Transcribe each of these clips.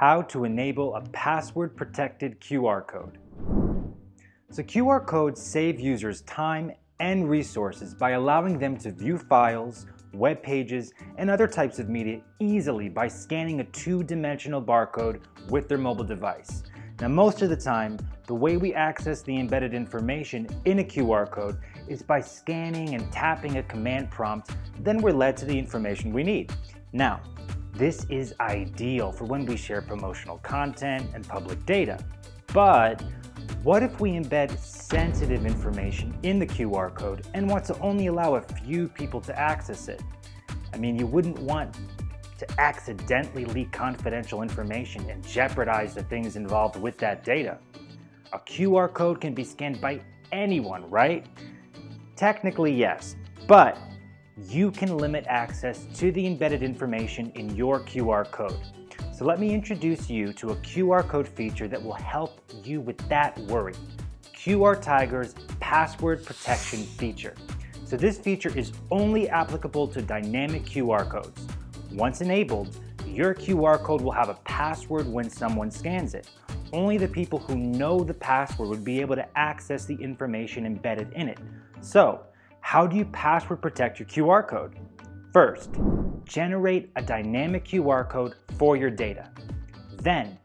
how to enable a password protected QR code. So QR codes save users time and resources by allowing them to view files, web pages, and other types of media easily by scanning a two-dimensional barcode with their mobile device. Now most of the time, the way we access the embedded information in a QR code is by scanning and tapping a command prompt, then we're led to the information we need. Now, this is ideal for when we share promotional content and public data. But what if we embed sensitive information in the QR code and want to only allow a few people to access it? I mean, you wouldn't want to accidentally leak confidential information and jeopardize the things involved with that data. A QR code can be scanned by anyone, right? Technically, yes, but you can limit access to the embedded information in your QR code. So let me introduce you to a QR code feature that will help you with that worry. QR Tiger's password protection feature. So this feature is only applicable to dynamic QR codes. Once enabled, your QR code will have a password when someone scans it. Only the people who know the password would be able to access the information embedded in it. So how do you password protect your QR code? First, generate a dynamic QR code for your data. Then,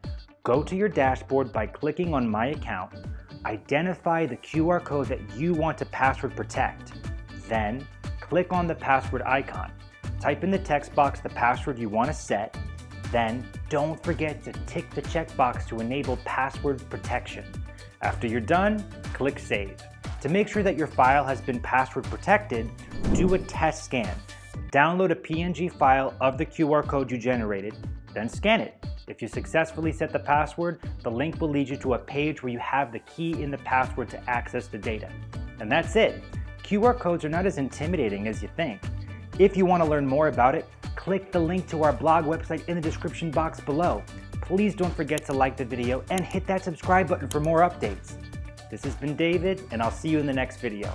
go to your dashboard by clicking on My Account, identify the QR code that you want to password protect. Then, click on the password icon. Type in the text box the password you want to set. Then, don't forget to tick the checkbox to enable password protection. After you're done, click Save. To make sure that your file has been password protected, do a test scan. Download a PNG file of the QR code you generated, then scan it. If you successfully set the password, the link will lead you to a page where you have the key in the password to access the data. And that's it. QR codes are not as intimidating as you think. If you want to learn more about it, click the link to our blog website in the description box below. Please don't forget to like the video and hit that subscribe button for more updates. This has been David, and I'll see you in the next video.